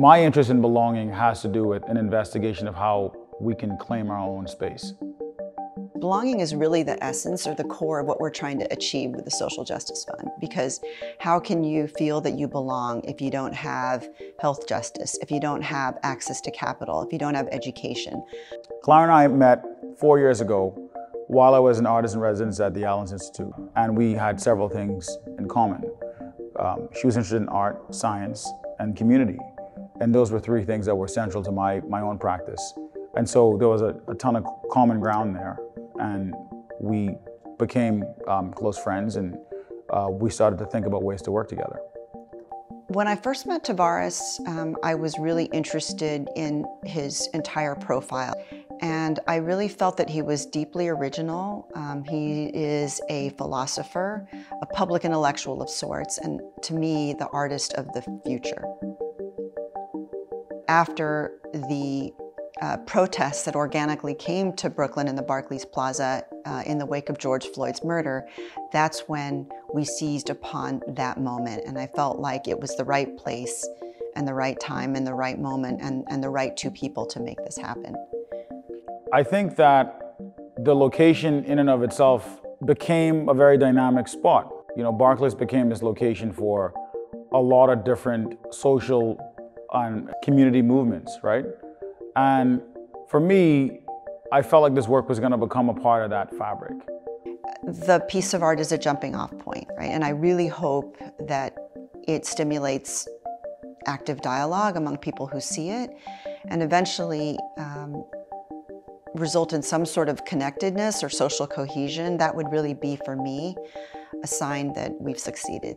My interest in belonging has to do with an investigation of how we can claim our own space. Belonging is really the essence or the core of what we're trying to achieve with the Social Justice Fund because how can you feel that you belong if you don't have health justice, if you don't have access to capital, if you don't have education? Clara and I met four years ago while I was an artist in residence at the Allens Institute, and we had several things in common. Um, she was interested in art, science, and community, and those were three things that were central to my, my own practice. And so there was a, a ton of common ground there and we became um, close friends and uh, we started to think about ways to work together. When I first met Tavares, um, I was really interested in his entire profile. And I really felt that he was deeply original. Um, he is a philosopher, a public intellectual of sorts, and to me, the artist of the future. After the uh, protests that organically came to Brooklyn and the Barclays Plaza uh, in the wake of George Floyd's murder, that's when we seized upon that moment. And I felt like it was the right place and the right time and the right moment and, and the right two people to make this happen. I think that the location in and of itself became a very dynamic spot. You know, Barclays became this location for a lot of different social and community movements, right? And for me, I felt like this work was going to become a part of that fabric. The piece of art is a jumping off point, right? And I really hope that it stimulates active dialogue among people who see it and eventually um, result in some sort of connectedness or social cohesion. That would really be, for me, a sign that we've succeeded.